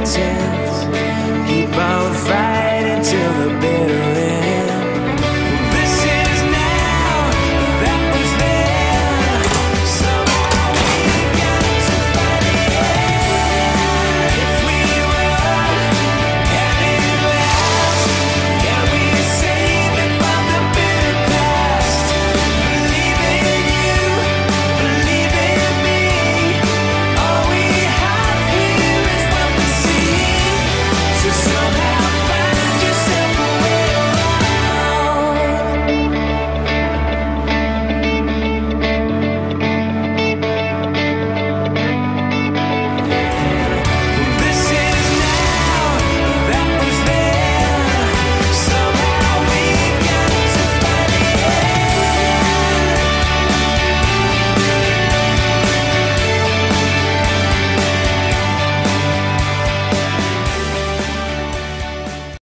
pretend